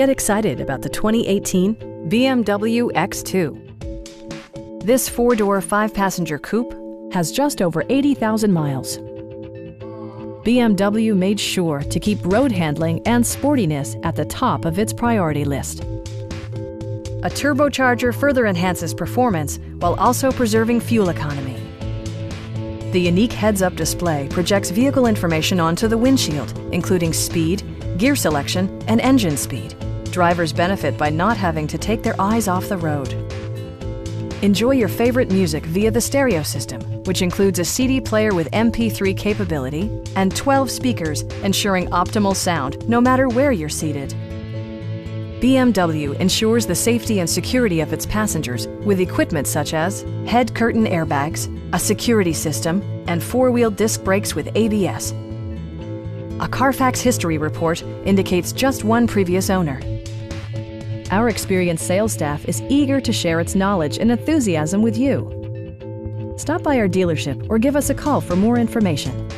Get excited about the 2018 BMW X2. This four-door, five-passenger coupe has just over 80,000 miles. BMW made sure to keep road handling and sportiness at the top of its priority list. A turbocharger further enhances performance while also preserving fuel economy. The unique heads-up display projects vehicle information onto the windshield, including speed, gear selection, and engine speed. Drivers benefit by not having to take their eyes off the road. Enjoy your favorite music via the stereo system, which includes a CD player with MP3 capability and 12 speakers, ensuring optimal sound no matter where you're seated. BMW ensures the safety and security of its passengers with equipment such as head curtain airbags, a security system, and four-wheel disc brakes with ABS. A Carfax history report indicates just one previous owner. Our experienced sales staff is eager to share its knowledge and enthusiasm with you. Stop by our dealership or give us a call for more information.